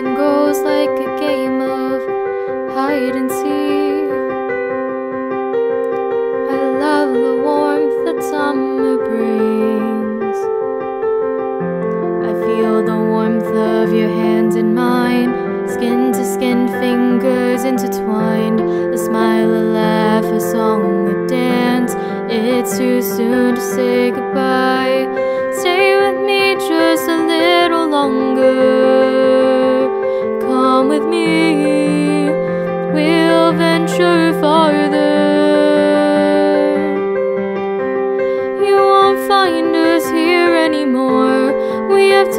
and goes like a game of hide and seek. I love the warmth that summer brings. I feel the warmth of your hands in mine, skin to skin, fingers intertwined. A smile, a laugh, a song, a dance. It's too soon to say goodbye. Stay with me just a little longer.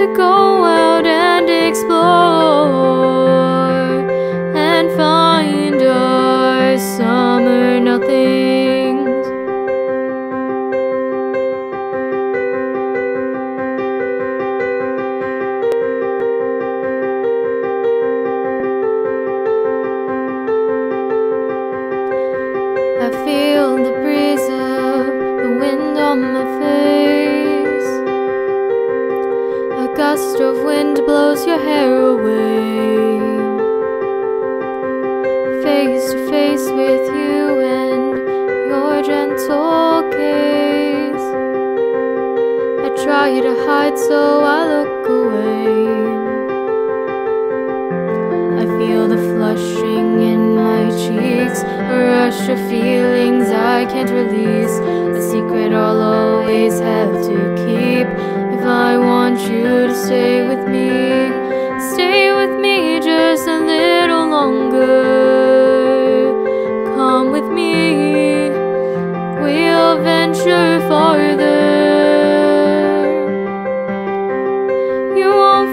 To go out and explore and find our summer nothings. I feel the breeze of the wind on my Try to hide so I look away.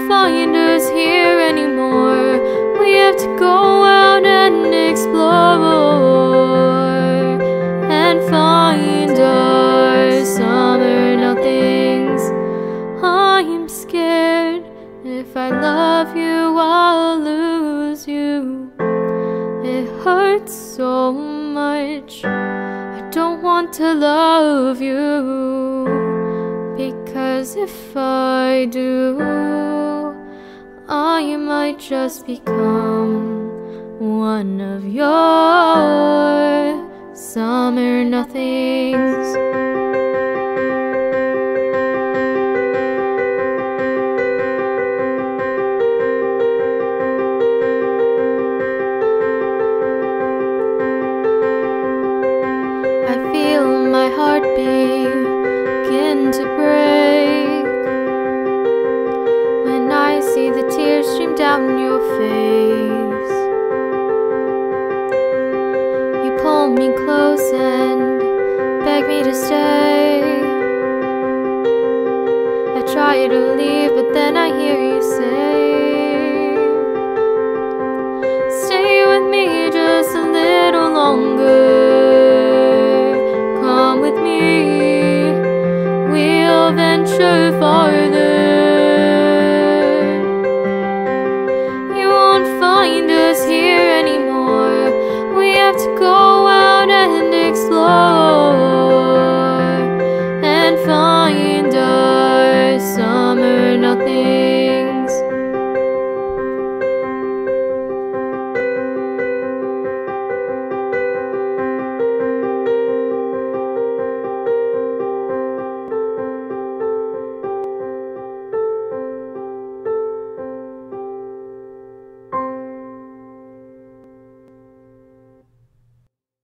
Find us here anymore. We have to go out and explore and find our summer nothings. I'm scared if I love you, I'll lose you. It hurts so much. I don't want to love you. Because if I do, I might just become one of your summer nothings. see the tears stream down your face. You pull me close and beg me to stay. I try to leave, but then I hear you say, Stay with me just a little longer. Come with me, we'll venture far. find us here anymore. We have to go out and explore.